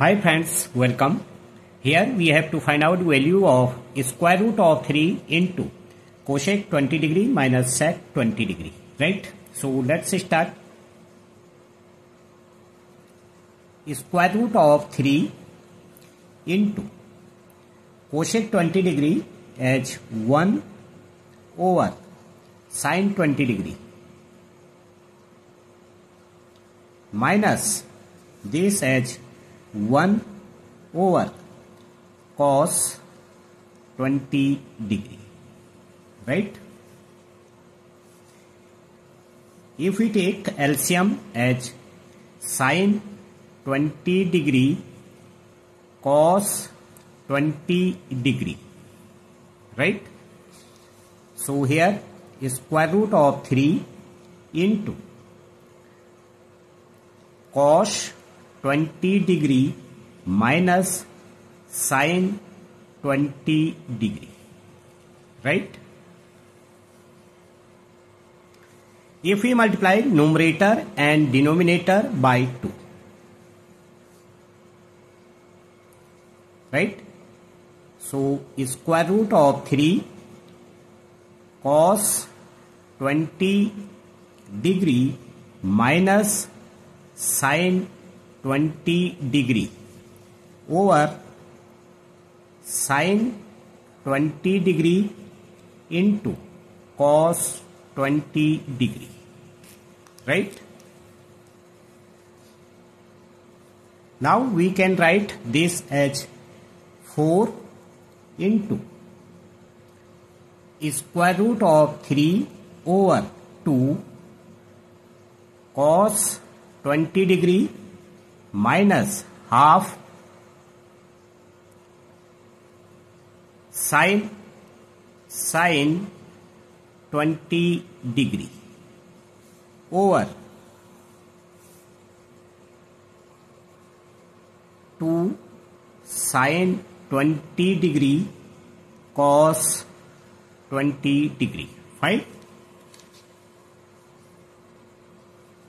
Hi friends, welcome. Here we have to find out value of square root of 3 into cosec 20 degree minus sec 20 degree, right? So let's start. Square root of 3 into cosec 20 degree as 1 over sine 20 degree minus this as 1 over cos 20 degree, right? If we take LCM as sin 20 degree cos 20 degree, right? So here square root of 3 into cos 20 degree minus sine 20 degree right if we multiply numerator and denominator by 2 right so square root of 3 cos 20 degree minus sine 20 degree over sine 20 degree into cos 20 degree right now we can write this as 4 into square root of 3 over 2 cos 20 degree minus half sine sine 20 degree over 2 sine 20 degree cos 20 degree fine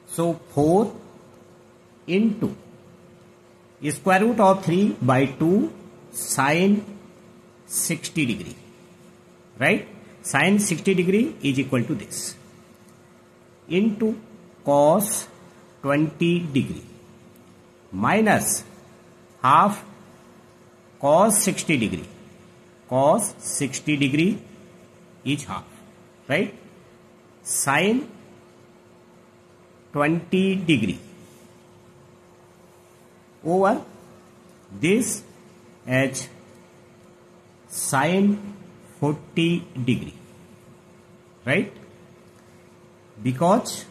so 4 into square root of 3 by 2 sine 60 degree right sine 60 degree is equal to this into cos 20 degree minus half cos 60 degree cos 60 degree is half right sine 20 degree over this as sine 40 degree right because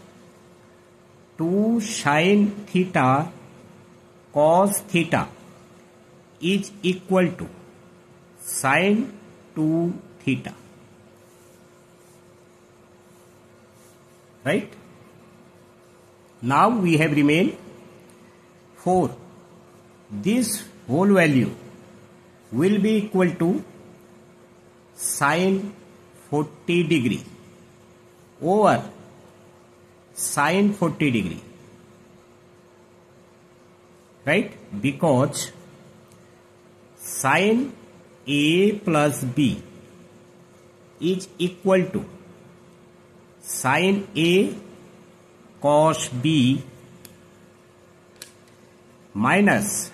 to sine theta cos theta is equal to sine 2 theta right now we have remained 4 this whole value will be equal to sine 40 degree over sine 40 degree right because sine a plus b is equal to sine a cos b minus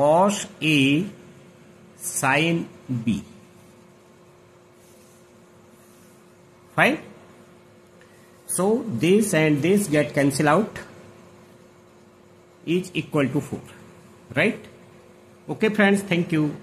cos A sin B. Fine. So this and this get cancel out is equal to 4. Right. Okay friends. Thank you.